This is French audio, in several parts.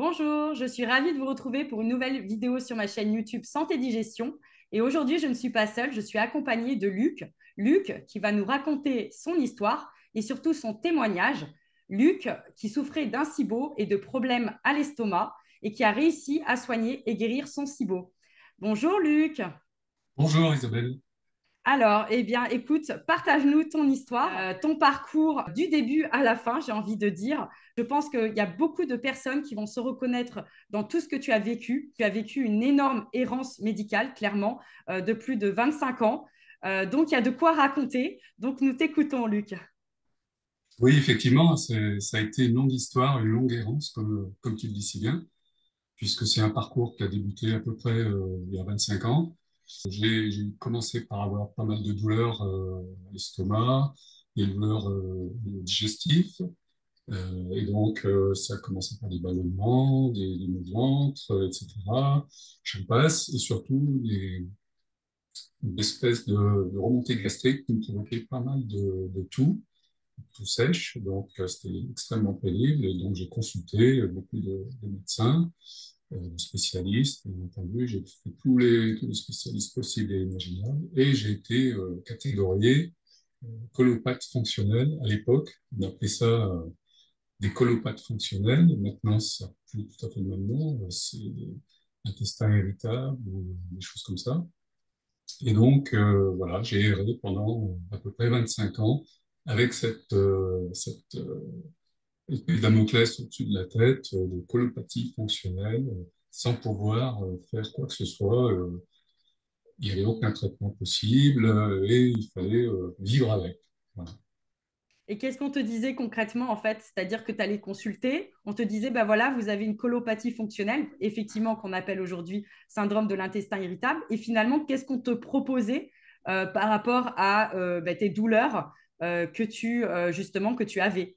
Bonjour, je suis ravie de vous retrouver pour une nouvelle vidéo sur ma chaîne YouTube Santé Digestion. Et aujourd'hui, je ne suis pas seule, je suis accompagnée de Luc. Luc qui va nous raconter son histoire et surtout son témoignage. Luc qui souffrait d'un SIBO et de problèmes à l'estomac et qui a réussi à soigner et guérir son SIBO. Bonjour Luc. Bonjour Isabelle. Alors, eh bien, écoute, partage-nous ton histoire, euh, ton parcours du début à la fin, j'ai envie de dire. Je pense qu'il y a beaucoup de personnes qui vont se reconnaître dans tout ce que tu as vécu. Tu as vécu une énorme errance médicale, clairement, euh, de plus de 25 ans. Euh, donc, il y a de quoi raconter. Donc, nous t'écoutons, Luc. Oui, effectivement, ça a été une longue histoire, une longue errance, comme, comme tu le dis si bien, puisque c'est un parcours qui a débuté à peu près il y a 25 ans. J'ai commencé par avoir pas mal de douleurs euh, à l'estomac, des douleurs euh, digestives. Euh, et donc, ça a commencé par des ballonnements, des, des maux de ventre, etc. J'en passe. Et surtout, des, une espèce de, de, remontée gastrique qui me provoquait pas mal de, de tout, tout sèche. Donc, c'était extrêmement pénible. Et donc, j'ai consulté beaucoup de médecins. Euh, spécialiste, bien entendu. J'ai fait tous les, tous les spécialistes possibles et imaginables et j'ai été euh, catégorié euh, colopathe fonctionnel à l'époque. On appelait ça des colopathes fonctionnels. Maintenant, ça n'a plus tout à fait le même nom. C'est intestin irritable ou des choses comme ça. Et donc, voilà, j'ai erré pendant à peu près 25 ans avec cette, cette épée Damoclès au-dessus de la tête, euh, de colopathie fonctionnelle, euh, sans pouvoir euh, faire quoi que ce soit. il n'y avait aucun traitement possible et il fallait vivre avec. Et qu'est-ce qu'on te disait concrètement en fait? C'est-à-dire que tu allais consulter, on te disait, ben voilà, vous avez une colopathie fonctionnelle, effectivement qu'on appelle aujourd'hui syndrome de l'intestin irritable. Et finalement, qu'est-ce qu'on te proposait par rapport à ben, tes douleurs que tu justement que tu avais?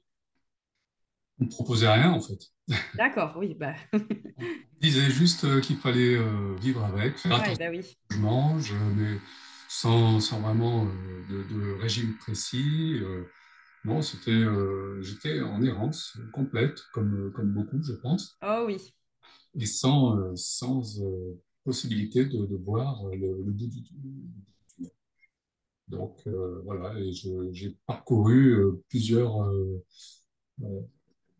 On ne proposait rien en fait. D'accord, oui. Bah. on disait juste euh, qu'il fallait euh, vivre avec, faire attention bah oui. je mange, mais sans, sans vraiment euh, de, de, régime précis. non, c'était, j'étais en errance complète, comme, comme beaucoup, je pense. Oh oui. Et sans, sans possibilité de, de voir le, le, bout du. Donc voilà, j'ai parcouru plusieurs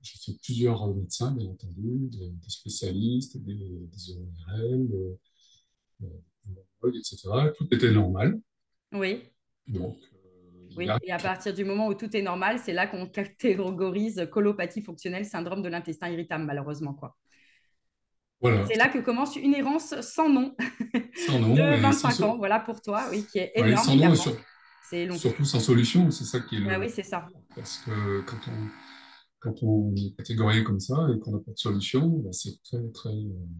j'ai fait plusieurs euh, médecins, bien entendu, des, des spécialistes, des, des ORL, euh, euh, etc. Tout était normal. Oui. Donc, oui, et à partir du moment où tout est normal, c'est là qu'on catégorise colopathie fonctionnelle, syndrome de l'intestin irritable, malheureusement. Quoi. Voilà. C'est là que commence une errance sans nom, sans nom de 25 ans, voilà pour toi, oui, qui est énorme. sans nom sur... surtout sans solution, c'est ça qui est le... Ah oui, c'est ça. Parce que quand on, quand on est catégorié comme ça et qu'on n'a pas de solution, ben c'est très, très,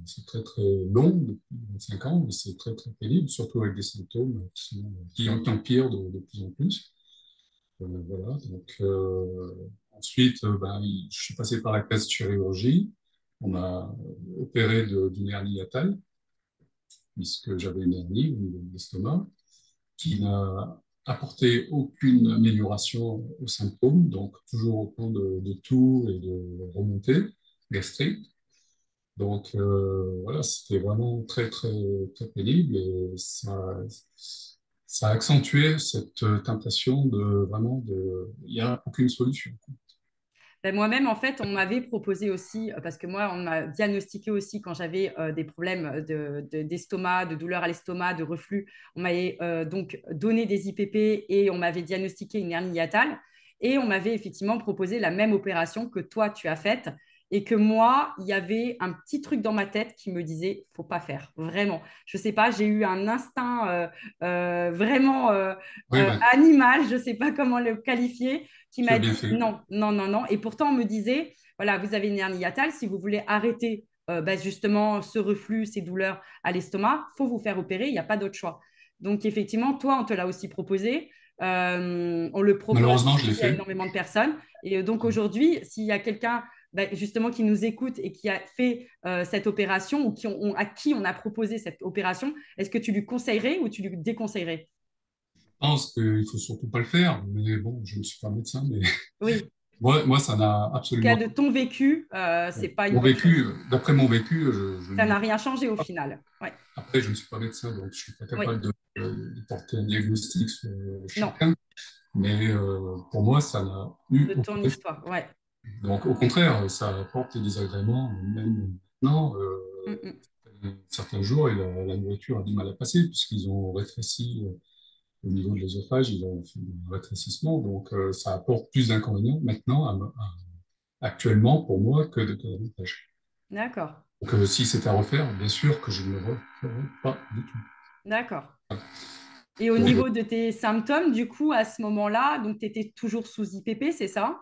c'est très, très long depuis 25 ans, mais c'est très, très pénible, surtout avec des symptômes qui, qui empirent de, de, plus en plus. Euh, voilà. Donc, euh, ensuite, ben, je suis passé par la case chirurgie. On m'a opéré d'une hernie hiatale, puisque j'avais une hernie au niveau de l'estomac, qui n'a apporter aucune amélioration aux symptômes, donc toujours autant de, de toux et de remontées gastriques. Donc euh, voilà, c'était vraiment très très très pénible et ça, ça a accentué cette tentation de vraiment de, il n'y a aucune solution. Ben, moi-même, en fait, on m'avait proposé aussi, euh, parce que moi, on m'a diagnostiqué aussi quand j'avais euh, des problèmes d'estomac, de, de, douleur à l'estomac, de reflux. On m'avait euh, donc donné des IPP et on m'avait diagnostiqué une hernie hiatale. Et on m'avait effectivement proposé la même opération que toi, tu as faite. Et que moi, il y avait un petit truc dans ma tête qui me disait, faut pas faire, vraiment. Je sais pas, j'ai eu un instinct vraiment bah. animal, je sais pas comment le qualifier qui m'a dit non, non, non, non. Et pourtant, on me disait, voilà, vous avez une hernie hiatale, si vous voulez arrêter euh, bah, justement ce reflux, ces douleurs à l'estomac, faut vous faire opérer, il n'y a pas d'autre choix. Donc, effectivement, toi, on te l'a aussi proposé. Euh, on le propose Malheureusement, je à énormément de personnes. Et euh, donc, aujourd'hui, s'il y a quelqu'un bah, justement qui nous écoute et qui a fait cette opération ou qui à qui on a proposé cette opération, est-ce que tu lui conseillerais ou tu lui déconseillerais? Pense qu'il ne faut surtout pas le faire, mais bon, je ne suis pas médecin, mais, oui. Moi, moi ça n'a absolument. En cas de ton vécu, euh, c'est pas une. Mon vécu, d'après mon vécu, je, ça n'a rien changé au final. Ouais. Après, je ne suis pas médecin, donc je suis pas capable de, porter un diagnostic sur chacun. Mais euh, pour moi, ça n'a eu. De ton histoire, ouais. Donc, au contraire, ça apporte des désagréments, même maintenant. Euh, mm, mm. Certains jours, et la, nourriture a du mal à passer, puisqu'ils ont rétréci euh, au niveau de l'œsophage, ils ont fait un rétrécissement. Donc, ça apporte plus d'inconvénients maintenant, actuellement, pour moi, que d'avantages. D'accord. Donc, si c'est à refaire, bien sûr que je ne le referai pas du tout. D'accord. Et au niveau de tes symptômes, du coup, à ce moment-là, donc tu étais toujours sous IPP, c'est ça?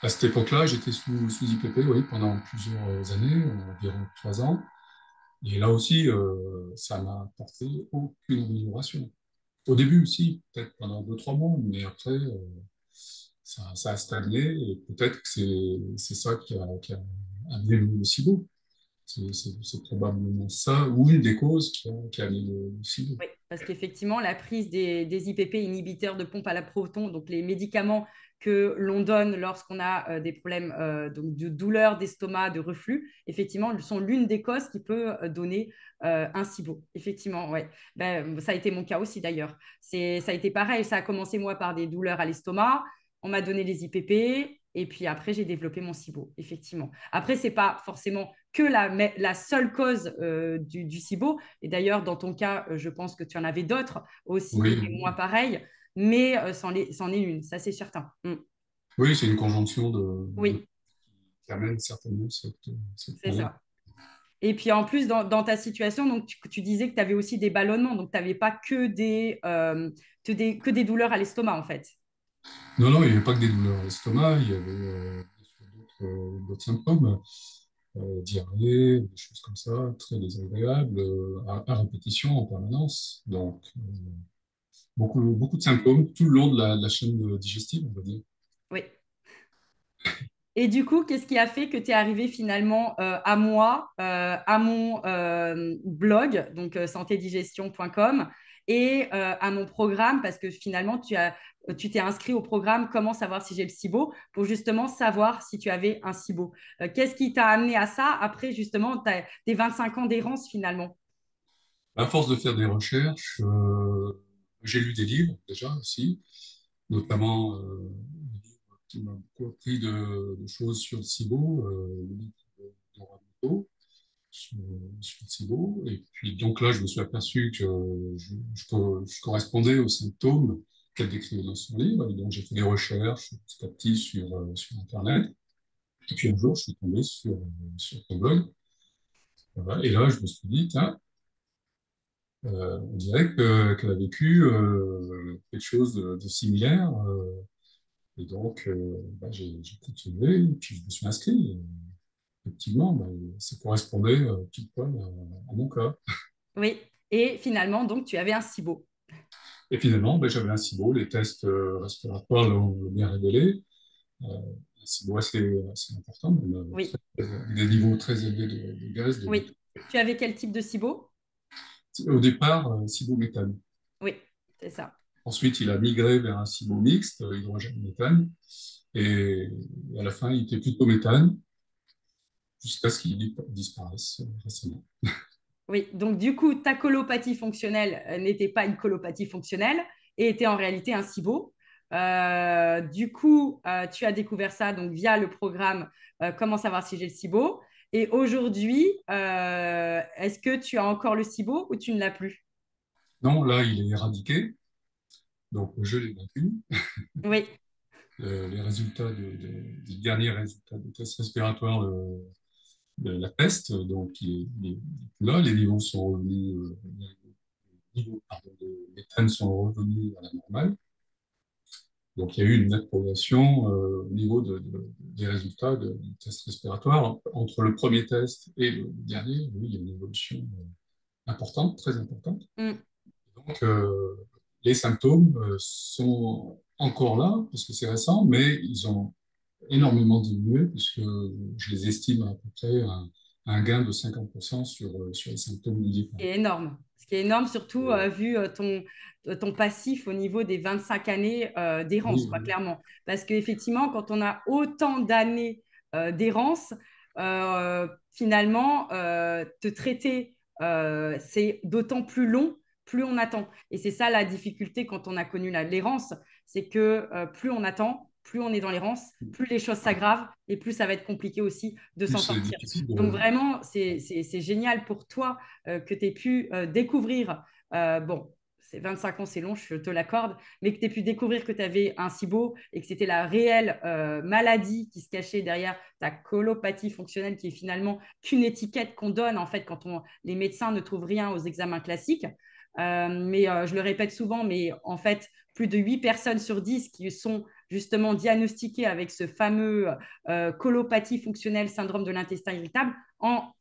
À cette époque-là, j'étais sous, sous, IPP, oui, pendant plusieurs années, environ trois ans. Et là aussi, euh, ça m'a apporté aucune amélioration. Au début aussi, peut-être pendant deux, trois mois, mais après, euh, ça, a stagné et peut-être que c'est ça qui a, qui a amené le SIBO. C'est probablement ça ou une des causes qui a, qui a amené le SIBO. Parce qu'effectivement, la prise des, IPP inhibiteurs de pompe à la proton, donc les médicaments que l'on donne lorsqu'on a euh, des problèmes euh, de douleur d'estomac, de reflux, effectivement, sont l'une des causes qui peut euh, donner un SIBO. Effectivement, ouais. Ben, ça a été mon cas aussi d'ailleurs. Ça a été pareil. Ça a commencé moi par des douleurs à l'estomac. On m'a donné les IPP. Et puis après, j'ai développé mon SIBO, effectivement. Après, ce n'est pas forcément que la, la seule cause euh, du, du, SIBO. Et d'ailleurs, dans ton cas, euh, je pense que tu en avais d'autres aussi, et moi pareil. Mais euh, c'en est, une, ça c'est certain. Mm. Oui, c'est une conjonction de, oui. qui amène certainement cette, C'est ça. Et puis en plus, dans, ta situation, donc, tu, disais que tu avais aussi des ballonnements, donc tu n'avais pas que des, des, que des douleurs à l'estomac en fait. Non, non, il n'y avait pas que des douleurs à l'estomac, il y avait euh, d'autres symptômes, euh, diarrhée, des choses comme ça, très désagréables, euh, à, répétition en permanence. Donc, beaucoup, beaucoup de symptômes tout le long de la, chaîne digestive, on va dire. Oui. Et du coup, qu'est-ce qui a fait que tu es arrivé finalement à moi, à mon blog, donc santédigestion.com, et à mon programme, parce que finalement, tu as euh, tu t'es inscrit au programme Comment savoir si j'ai le SIBO pour justement savoir si tu avais un SIBO. Euh, qu'est-ce qui t'a amené à ça après justement tes 25 ans d'errance finalement? À force de faire des recherches, euh, j'ai lu des livres déjà aussi, notamment euh, qui m'ont beaucoup appris de, choses sur le SIBO, le livre de, sur, sur, le SIBO. Et puis donc là, je me suis aperçu que je, correspondais aux symptômes qu'elle décrivait dans son livre. Et donc, j'ai fait des recherches petit à petit sur, euh, sur Internet. Et puis un jour, je suis tombé sur, sur ton blog. Et là, je me suis dit, tiens, euh, on dirait qu'elle a vécu euh, quelque chose de, similaire. Et donc, bah, j'ai continué, puis je me suis inscrit. effectivement, bah, ça correspondait petit peu à, mon cas. Oui, et finalement, donc, tu avais un SIBO. Et finalement, ben, j'avais un SIBO, les tests euh, respiratoires l'ont bien révélé. Euh, un SIBO assez, assez important, euh, oui. des niveaux très élevés de, gaz. oui. Tu avais quel type de SIBO? Au départ, SIBO méthane. Oui, c'est ça. Ensuite, il a migré vers un SIBO mixte, hydrogène-méthane. Et à la fin, il était plutôt méthane, jusqu'à ce qu'il disparaisse récemment. Oui, donc du coup, ta colopathie fonctionnelle euh, n'était pas une colopathie fonctionnelle et était en réalité un SIBO. Euh, du coup, euh, tu as découvert ça donc via le programme Comment savoir si j'ai le SIBO. Et aujourd'hui, est-ce que tu as encore le SIBO ou tu ne l'as plus? Non, là, il est éradiqué. Donc, je l'ai vaincu. Oui. les résultats, des derniers résultats de test respiratoire la peste. Donc, là, les niveaux sont revenus, euh, les niveaux de méthane sont revenus à la normale. Donc, il y a eu une nette progression euh, au niveau des résultats de, du test respiratoire. Entre le premier test et le dernier, oui, il y a une évolution euh, importante, très importante. Mm. Donc, les symptômes sont encore là, parce que c'est récent, mais ils ont énormément diminué, puisque je les estime à peu près à un gain de 50% sur, sur les symptômes du C'est énorme. Ce qui est énorme, surtout vu ton, ton passif au niveau des 25 années d'errance, clairement. Parce qu'effectivement, quand on a autant d'années d'errance, finalement, te traiter, c'est d'autant plus long plus on attend. Et c'est ça la difficulté quand on a connu l'errance, c'est que euh, plus on attend, plus on est dans l'errance, plus les choses s'aggravent et plus ça va être compliqué aussi de s'en sortir. Donc vraiment, c'est génial pour toi euh, que tu aies pu euh, découvrir, bon, c'est 25 ans, c'est long, je te l'accorde, mais que tu aies pu découvrir que tu avais un SIBO et que c'était la réelle maladie qui se cachait derrière ta colopathie fonctionnelle qui est finalement qu'une étiquette qu'on donne en fait quand on, les médecins ne trouvent rien aux examens classiques. Euh, mais euh, je le répète souvent, mais en fait, plus de 8 personnes sur 10 qui sont justement diagnostiquées avec ce fameux euh, colopathie fonctionnelle, syndrome de l'intestin irritable, en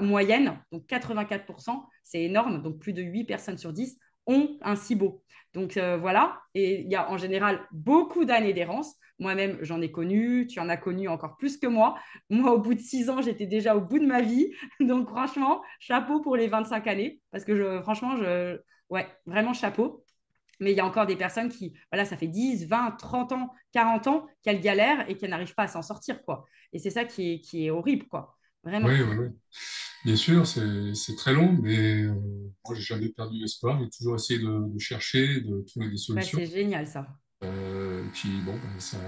moyenne, donc 84%, c'est énorme, donc plus de 8 personnes sur 10 ont un SIBO. Donc voilà, et il y a en général beaucoup d'années d'errance. Moi-même, j'en ai connu, tu en as connu encore plus que moi. Moi, au bout de six ans, j'étais déjà au bout de ma vie. Donc, franchement, chapeau pour les 25 années. Parce que je, franchement, je, ouais, vraiment chapeau. Mais il y a encore des personnes qui, voilà, ça fait 10, 20, 30 ans, 40 ans qu'elles galèrent et qu'elles n'arrivent pas à s'en sortir, quoi. Et c'est ça qui est, qui est horrible, quoi. Vraiment. Oui, oui, oui. Bien sûr, c'est très long, mais euh, moi, j'ai jamais perdu l'espoir. J'ai toujours essayé de, chercher, de trouver des solutions. c'est génial, ça. Euh, et puis, bon, ben, ça,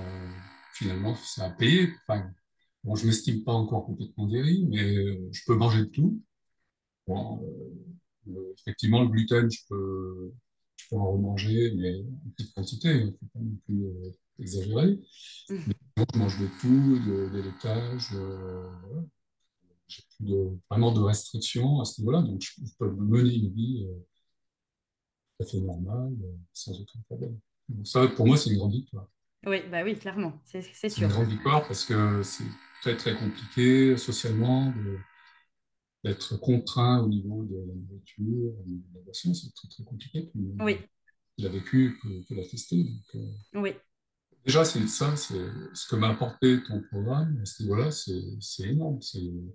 finalement, ça a payé. Enfin, bon, je ne m'estime pas encore complètement guéri, mais euh, je peux manger de tout. Bon, euh, effectivement, le gluten, je peux, je peux en remanger, mais en petite quantité, il ne faut pas non plus exagérer. Mmh. Mais je mange de tout, de, des laitages. J'ai plus de, vraiment de restrictions à ce niveau-là, donc je, peux mener une vie tout à fait normale, sans aucun problème. Ça, pour moi, c'est une grande victoire. Oui, bah oui, clairement, c'est sûr. C'est une grande victoire parce que c'est très, très compliqué socialement d'être contraint au niveau de la nourriture, au niveau de la boisson, c'est très, très compliqué. oui. Il a vécu que, l'a testé. Euh, oui. Déjà, c'est ça, c'est ce que m'a apporté ton programme Voilà, c'est énorme. Ben,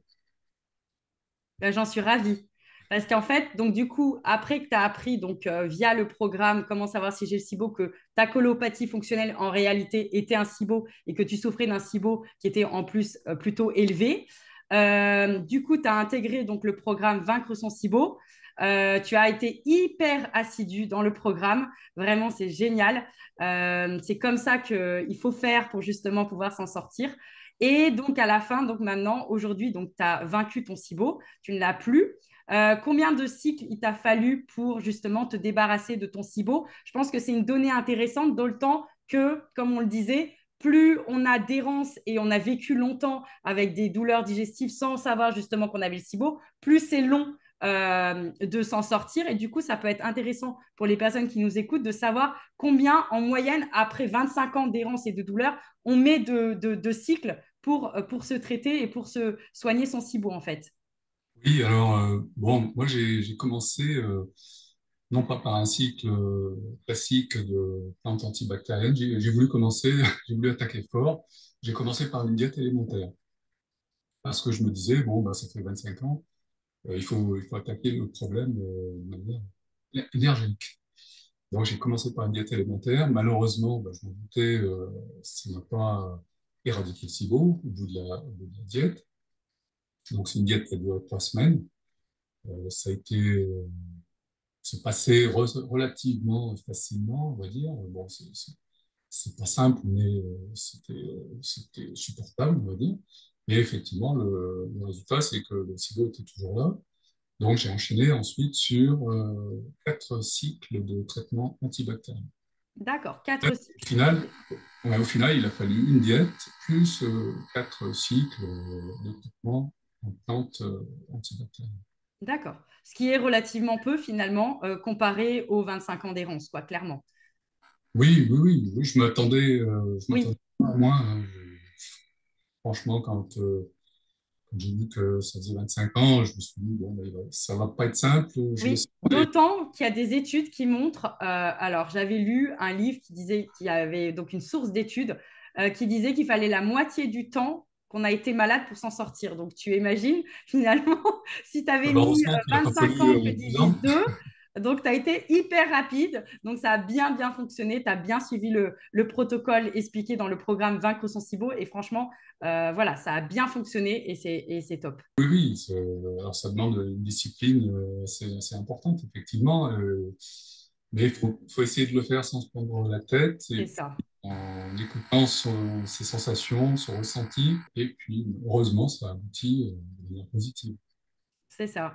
J'en suis ravie. Parce qu'en fait, donc du coup, après que tu as appris donc euh, via le programme comment savoir si j'ai le SIBO que ta colopathie fonctionnelle en réalité était un SIBO et que tu souffrais d'un SIBO qui était en plus euh, plutôt élevé. Euh, du coup, tu as intégré donc le programme Vaincre son SIBO. tu as été hyper assidu dans le programme. Vraiment, c'est génial. c'est comme ça qu'il faut faire pour justement pouvoir s'en sortir. Et donc, à la fin, donc maintenant, aujourd'hui, tu as vaincu ton SIBO, tu ne l'as plus. Euh, combien de cycles il t'a fallu pour justement te débarrasser de ton SIBO? Je pense que c'est une donnée intéressante dans le temps que, comme on le disait, plus on a d'errance et on a vécu longtemps avec des douleurs digestives sans savoir justement qu'on avait le SIBO, plus c'est long euh, de s'en sortir. Et du coup, ça peut être intéressant pour les personnes qui nous écoutent de savoir combien, en moyenne, après 25 ans d'errance et de douleur, on met de, cycles pour, pour se traiter et pour se soigner son SIBO, en fait. Oui, alors, euh, bon, moi j'ai commencé, euh, non pas par un cycle euh, classique de plantes antibactériennes, j'ai voulu commencer, j'ai voulu attaquer fort, j'ai commencé par une diète élémentaire. Parce que je me disais, bon, bah, ça fait 25 ans, il faut, il faut attaquer le problème de manière énergétique. Donc j'ai commencé par une diète élémentaire, malheureusement, bah, je m'en doutais, ça n'a pas éradiqué si beau au bout de la, diète. Donc, c'est une diète qui a duré trois semaines. Euh, ça a été, euh, c'est passé relativement facilement, on va dire. Bon, c'est pas simple, mais euh, c'était supportable, on va dire. Mais effectivement, le, résultat, c'est que le SIBO était toujours là. Donc, j'ai enchaîné ensuite sur quatre cycles de traitement antibactérien. D'accord, quatre cycles. Au final, au final, il a fallu une diète plus quatre cycles de traitement plante euh, antibactérienne. D'accord. Ce qui est relativement peu finalement euh, comparé aux 25 ans d'errance, quoi, clairement. Oui, oui, oui. je m'attendais euh, à moins. Franchement, quand, j'ai vu que ça faisait 25 ans, je me suis dit, bon, ben, ça va pas être simple. Oui, d'autant qu'il y a des études qui montrent. alors, j'avais lu un livre qui disait qu'il y avait donc une source d'études qui disait qu'il fallait la moitié du temps qu'on a été malade pour s'en sortir. Donc, tu imagines, finalement, si tu avais mis 25 ans que divises 2, donc, tu as été hyper rapide. Donc, ça a bien, bien fonctionné. Tu as bien suivi le, protocole expliqué dans le programme Vaincre son SIBO. Et franchement, euh, voilà, ça a bien fonctionné et c'est top. Oui, oui. Alors, ça demande une discipline euh, assez, importante, effectivement. Euh, mais il faut, essayer de le faire sans se prendre la tête. C'est ça. En écoutant ses sensations, son ressenti. Et puis, heureusement, ça aboutit de manière positive. C'est ça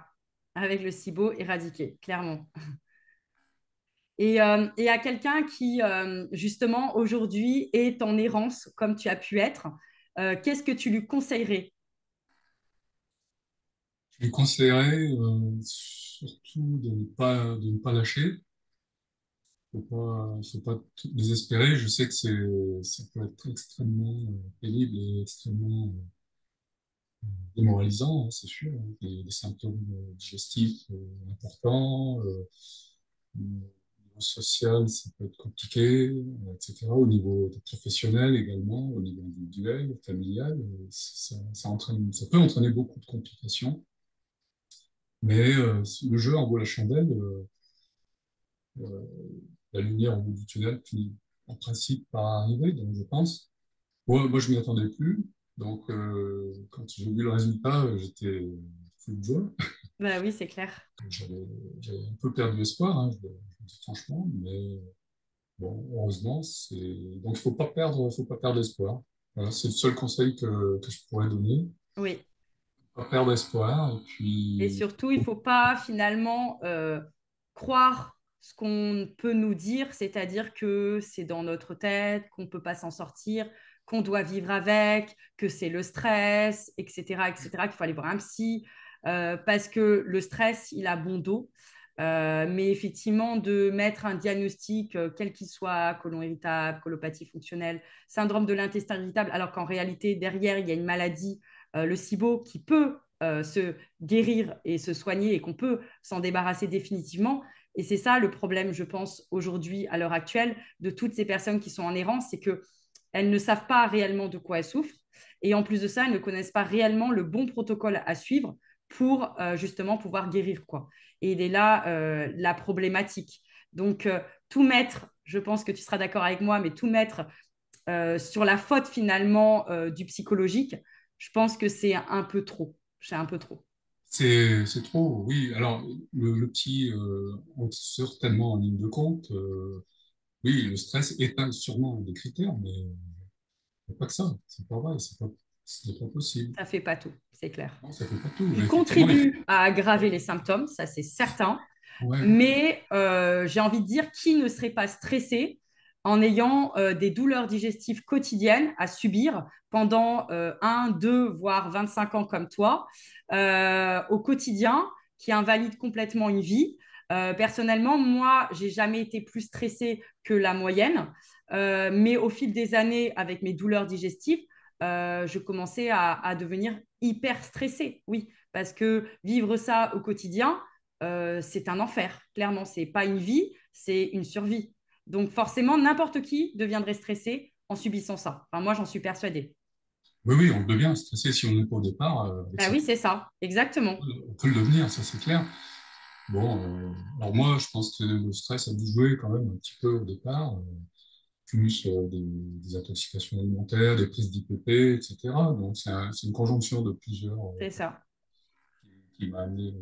avec le SIBO éradiqué, clairement. Et, euh, à quelqu'un qui, euh, justement, aujourd'hui est en errance, comme tu as pu être, euh, qu'est-ce que tu lui conseillerais? Je lui conseillerais surtout de ne pas, de ne pas lâcher. Il ne faut pas, désespérer. Je sais que ça peut être extrêmement pénible et extrêmement démoralisant, hein, c'est sûr. Hein. Des, symptômes euh, digestifs euh, importants, euh, au niveau social, ça peut être compliqué, etc. Au niveau professionnel également, au niveau individuel, familial, ça, entraîne, peut entraîner beaucoup de complications. Mais le jeu en vaut la chandelle. la lumière au bout du tunnel finit en principe par arriver, donc je pense. Moi, je m'y attendais plus. Donc, euh, quand j'ai vu le résultat, j'étais fou de joie. Bah oui, c'est clair. J'avais un peu perdu espoir, hein, je, dis franchement, mais bon, heureusement, c'est donc il faut pas perdre, faut pas perdre espoir. c'est le seul conseil que, que, je pourrais donner. Oui. Pas perdre espoir et puis. Et surtout, il faut pas finalement euh, croire ce qu'on peut nous dire, c'est-à-dire que c'est dans notre tête, qu'on ne peut pas s'en sortir qu'on doit vivre avec, que c'est le stress, etc., etc., qu'il faut aller voir un psy, euh, parce que le stress, il a bon dos. Euh, mais effectivement, de mettre un diagnostic, euh, quel qu'il soit, colon irritable, colopathie fonctionnelle, syndrome de l'intestin irritable, alors qu'en réalité, derrière, il y a une maladie, le SIBO, qui peut se guérir et se soigner et qu'on peut s'en débarrasser définitivement. Et c'est ça le problème, je pense, aujourd'hui, à l'heure actuelle, de toutes ces personnes qui sont en errance, c'est que elles ne savent pas réellement de quoi elles souffrent. Et en plus de ça, elles ne connaissent pas réellement le bon protocole à suivre pour euh, justement pouvoir guérir. Quoi. Et il est là euh, la problématique. Donc, euh, tout mettre, je pense que tu seras d'accord avec moi, mais tout mettre sur la faute finalement du psychologique, je pense que c'est un peu trop. C'est un peu trop. C'est trop, oui. Alors, le, le entre certainement en ligne de compte. Oui, le stress est sûrement un des critères, mais pas que ça. C'est pas vrai, c'est pas, pas possible. Ça fait pas tout, c'est clair. Non, ça fait pas tout. Il contribue à aggraver les symptômes, ça c'est certain. Mais euh, j'ai envie de dire, qui ne serait pas stressé en ayant euh, des douleurs digestives quotidiennes à subir pendant euh, 1, 2, voire 25 ans comme toi, euh, au quotidien, qui invalide complètement une vie euh, personnellement, moi, j'ai jamais été plus stressée que la moyenne, euh, mais au fil des années, avec mes douleurs digestives, euh, je commençais à, devenir hyper stressée. Oui, parce que vivre ça au quotidien, c'est un enfer. Clairement, c'est pas une vie, c'est une survie. Donc forcément, n'importe qui deviendrait stressé en subissant ça. Enfin, moi, j'en suis persuadée. Oui, oui, on devient stressé si on n'est pas au départ. ah oui, c'est ça, exactement. On peut le devenir, ça c'est clair. Bon, euh, alors moi, je pense que le stress a dû jouer quand même un petit peu au départ, euh, plus euh, des, intoxications alimentaires, des prises d'IPP, etc. Donc, c'est une conjonction de plusieurs. c'est ça. Qui, m'a amené,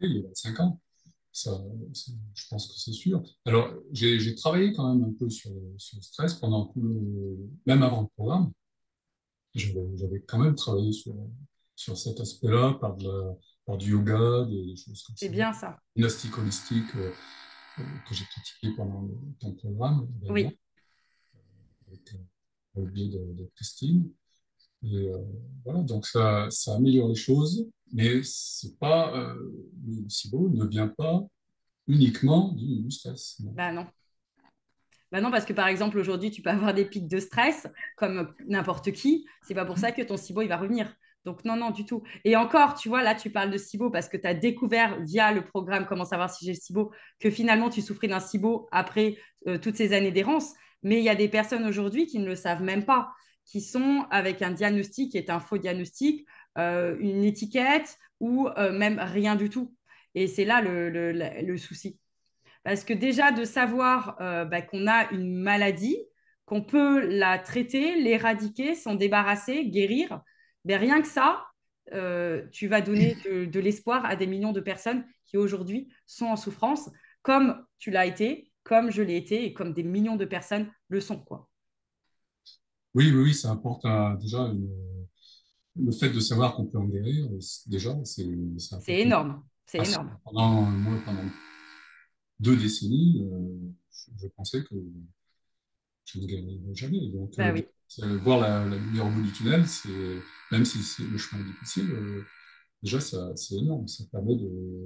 il y a 25 ans. Ça, je pense que c'est sûr. Alors, j'ai travaillé quand même un peu sur, sur, le stress pendant tout le. même avant le programme. J'avais quand même travaillé sur, sur cet aspect-là par de la du yoga, des, choses comme ça. C'est bien ça. Gymnastique holistique euh, euh, que j'ai pratiqué pendant ton programme. Oui. Avec euh, le biais de, Christine. Et voilà, donc ça, ça améliore les choses, mais c'est pas le SIBO ne vient pas uniquement du, stress. Bah non. Bah non, parce que par exemple, aujourd'hui, tu peux avoir des pics de stress comme n'importe qui. C'est pas pour ça que ton SIBO il va revenir. Donc, non, non, du tout. Et encore, tu vois, là, tu parles de SIBO parce que tu as découvert via le programme Comment savoir si j'ai SIBO que finalement, tu souffrais d'un SIBO après euh, toutes ces années d'errance. Mais il y a des personnes aujourd'hui qui ne le savent même pas, qui sont avec un diagnostic qui est un faux diagnostic, une étiquette ou même rien du tout. Et c'est là le, souci. Parce que déjà, de savoir bah, qu'on a une maladie, qu'on peut la traiter, l'éradiquer, s'en débarrasser, guérir, ben, rien que ça, euh, tu vas donner de, l'espoir à des millions de personnes qui aujourd'hui sont en souffrance, comme tu l'as été, comme je l'ai été et comme des millions de personnes le sont. Quoi. Oui, oui, ça apporte déjà le fait de savoir qu'on peut en guérir. Déjà, c'est énorme. C'est énorme. Pendant, moi, pendant deux décennies, euh, je, pensais que je ne guérirais jamais. Donc, bah oui voir la, lumière au bout du tunnel, même si le chemin est difficile, euh, déjà c'est énorme, ça permet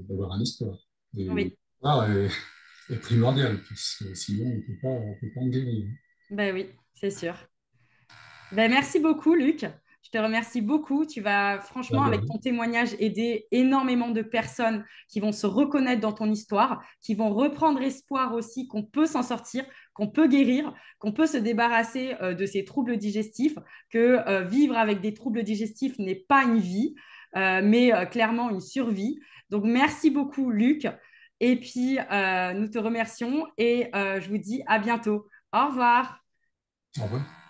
d'avoir un espoir. Et l'espoir est, primordial, puisque sinon on ne peut pas en guérir. Ben oui, c'est sûr. Ben, merci beaucoup, Luc. Je te remercie beaucoup. Tu vas franchement, avec ton témoignage, aider énormément de personnes qui vont se reconnaître dans ton histoire, qui vont reprendre espoir aussi qu'on peut s'en sortir, qu'on peut guérir, qu'on peut se débarrasser euh, de ces troubles digestifs, que euh, vivre avec des troubles digestifs n'est pas une vie, euh, mais clairement une survie. Donc, merci beaucoup, Luc. Et puis, nous te remercions et je vous dis à bientôt. Au revoir. Au revoir.